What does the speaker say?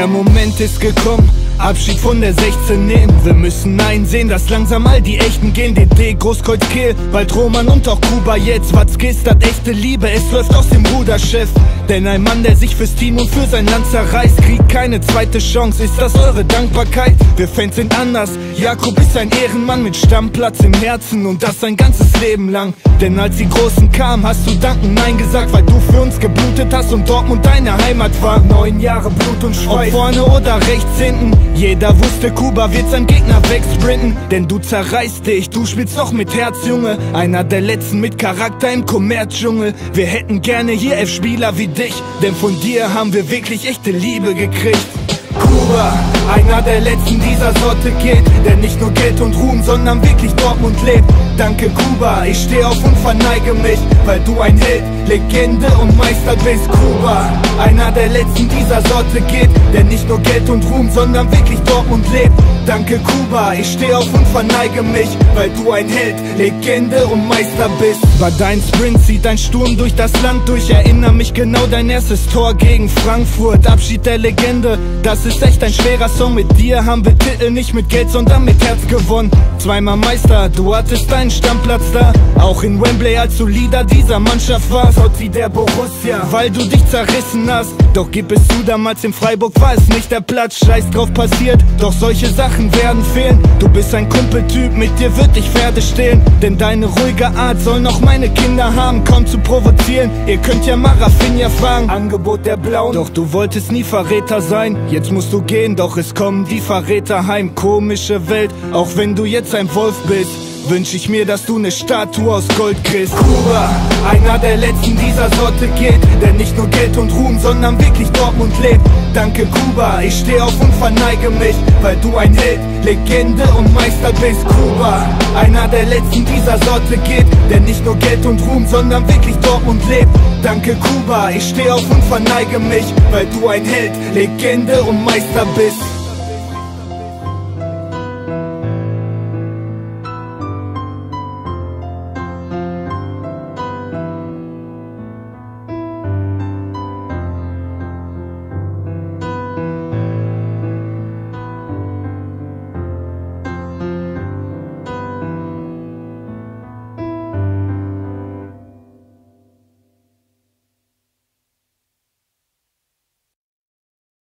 Der Moment ist gekommen, Abschied von der 16 nehmen. Wir müssen einsehen, dass langsam all die Echten gehen. DD, Großkreuz, Kehl, bald Roman und auch Kuba jetzt. Was geht, dat echte Liebe, es läuft aus dem Bruderchef. Denn ein Mann, der sich fürs Team und für sein Land zerreißt, kriegt keine zweite Chance. Ist das eure Dankbarkeit? Wir Fans sind anders. Jakob ist ein Ehrenmann mit Stammplatz im Herzen und das sein ganzes Leben lang. Denn als die Großen kamen, hast du Danken Nein gesagt, weil du für uns geblutet hast und Dortmund deine Heimat war. Neun Jahre Blut und Schweiß, ob vorne oder rechts hinten. Jeder wusste, Kuba wird sein Gegner wegsprinten. Denn du zerreißt dich, du spielst doch mit Herz, Junge. Einer der letzten mit Charakter im Kommerzdschungel. Wir hätten gerne hier elf Spieler wie dich, denn von dir haben wir wirklich echte Liebe gekriegt. Kuba, einer der letzten dieser Sorte geht, der nicht nur Geld und Ruhm, sondern wirklich Dortmund lebt. Danke Kuba, ich steh auf und verneige mich, weil du ein Held, Legende und Meister bist. Kuba, einer der letzten dieser Sorte geht, der nicht nur Geld und Ruhm, sondern wirklich Dortmund lebt. Danke Kuba, ich steh auf und verneige mich, weil du ein Held, Legende und Meister bist. Bei dein Sprint zieht ein Sturm durch das Land durch, erinnere mich genau dein erstes Tor gegen Frankfurt. Abschied der Legende, das ist echt ein schwerer Song. Mit dir haben wir Titel nicht mit Geld, sondern mit Herz gewonnen. Zweimal Meister, du hattest deinen Stammplatz da. Auch in Wembley als du Leader dieser Mannschaft warst. Haut wie der Borussia, weil du dich zerrissen hast. Doch gib es zu, damals in Freiburg war es nicht der Platz. Scheiß drauf passiert, doch solche Sachen werden fehlen. Du bist ein Kumpeltyp, mit dir wird ich Pferde stehlen. Denn deine ruhige Art soll noch meine Kinder haben, kaum zu provozieren. Ihr könnt ja Marafinja fragen, Angebot der Blauen. Doch du wolltest nie Verräter sein, jetzt musst du gehen, doch es kommen die Verräter heim. Komische Welt, auch wenn du jetzt ein Wolf bist. Wünsch ich mir, dass du ne Statue aus Gold kriegst. Kuba, einer der letzten dieser Sorte geht Der nicht nur Geld und Ruhm, sondern wirklich Dortmund lebt. Danke Kuba, ich steh auf und verneige mich Weil du ein Held, Legende und Meister bist. Kuba, einer der letzten dieser Sorte geht Der nicht nur Geld und Ruhm, sondern wirklich Dortmund lebt. Danke Kuba, ich steh auf und verneige mich Weil du ein Held, Legende und Meister bist